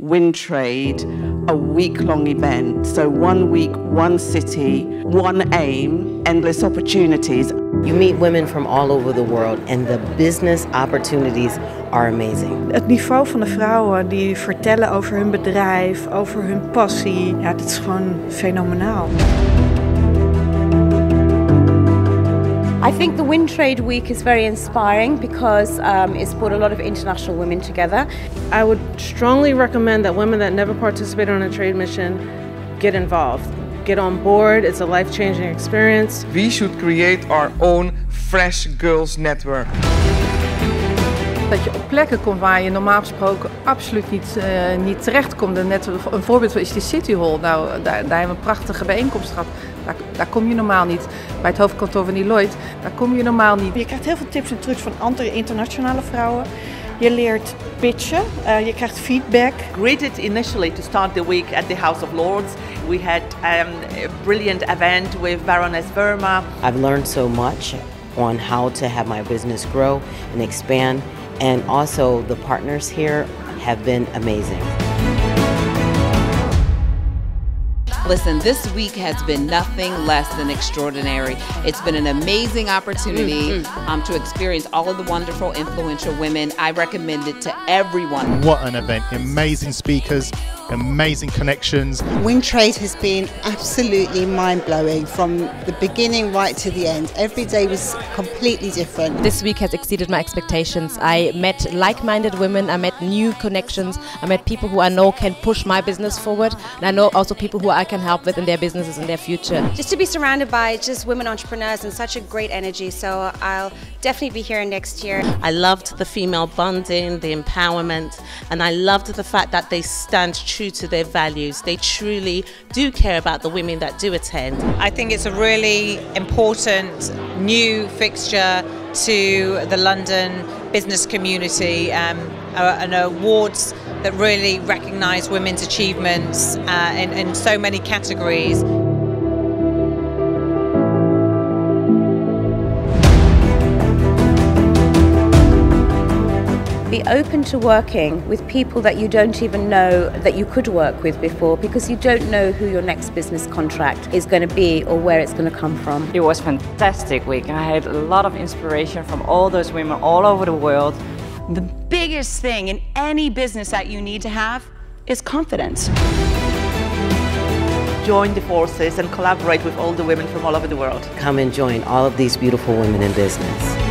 Wintrade a week long event. So, one week, one city, one aim, endless opportunities. You meet women from all over the world and the business opportunities are amazing. Het niveau van de vrouwen die vertellen over hun bedrijf, over hun passie, ja, dat is gewoon fenomenaal. I think the Wintrade Week is very inspiring because um, it's brought a lot of international women together. I would strongly recommend that women that never participated on a trade mission get involved. Get on board, it's a life changing experience. We should create our own Fresh Girls Network. Dat je op plekken komt waar je normaal gesproken absoluut niet, uh, niet terecht komt. Net een voorbeeld is die City Hall. Nou, daar, daar hebben we een prachtige bijeenkomst gehad. Daar, daar, kom je normaal niet. Bij het hoofdkantoor van Deloitte, daar kom je normaal niet. Je krijgt heel veel tips en trucs van andere internationale vrouwen. Je leert pitchen, uh, je krijgt feedback. Greeted initially to start the week at the House of Lords. We had um, a brilliant event with Baroness Verma. I've learned so much on how to have my business grow and expand and also the partners here have been amazing. Listen, this week has been nothing less than extraordinary. It's been an amazing opportunity mm-hmm. um, to experience all of the wonderful, influential women. I recommend it to everyone. What an event! Amazing speakers, amazing connections. Wintrade has been absolutely mind blowing from the beginning right to the end. Every day was completely different. This week has exceeded my expectations. I met like minded women, I met new connections, I met people who I know can push my business forward, and I know also people who I can help with in their businesses and their future. Just to be surrounded by just women entrepreneurs and such a great energy, so I'll definitely be here next year. I loved the female bonding, the empowerment, and I loved the fact that they stand true true to their values. They truly do care about the women that do attend. I think it's a really important new fixture to the London business community um, an awards that really recognise women's achievements uh, in, in so many categories. Be open to working with people that you don't even know that you could work with before because you don't know who your next business contract is going to be or where it's going to come from. It was a fantastic week. I had a lot of inspiration from all those women all over the world. The biggest thing in any business that you need to have is confidence. Join the forces and collaborate with all the women from all over the world. Come and join all of these beautiful women in business.